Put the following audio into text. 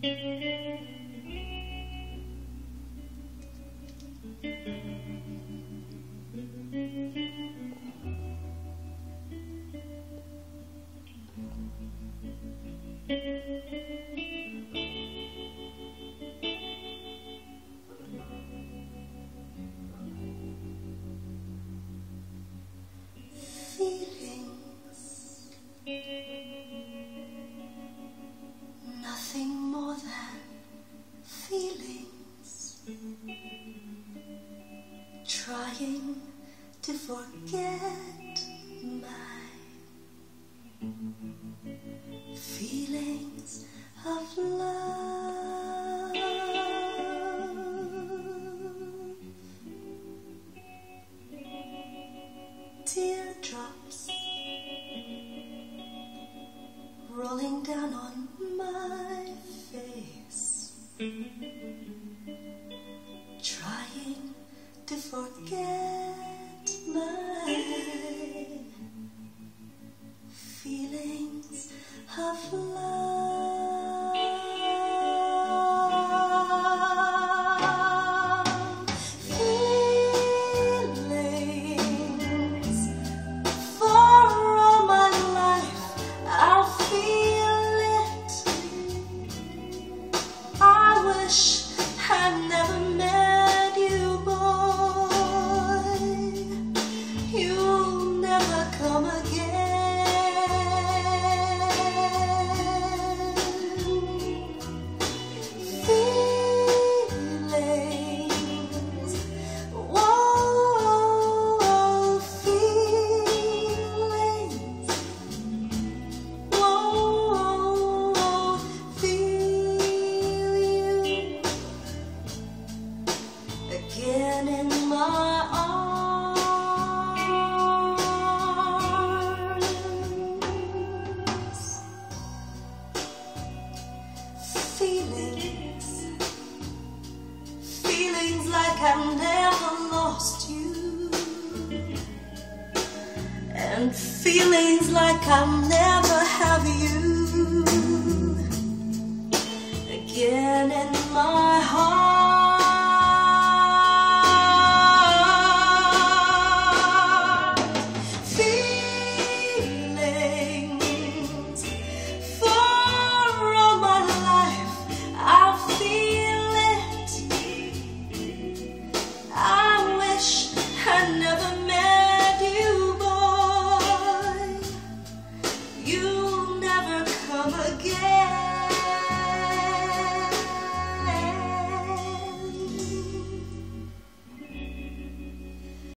Feelings, Trying to forget my feelings of love. Teardrops rolling down on my face, forget my feelings. Feelings for all my life, I'll feel it. I wish feelings like I've never lost you, and feelings like I'll never have you again in my heart.